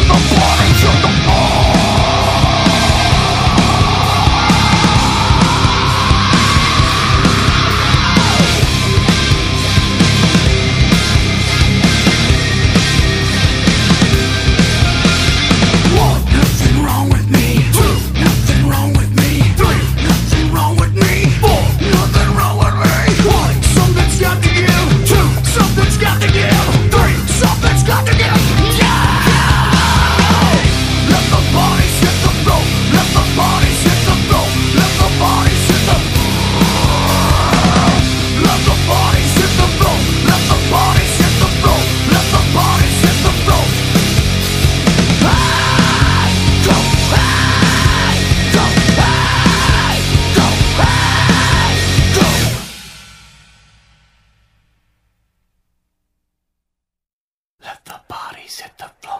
Oh. face the floor.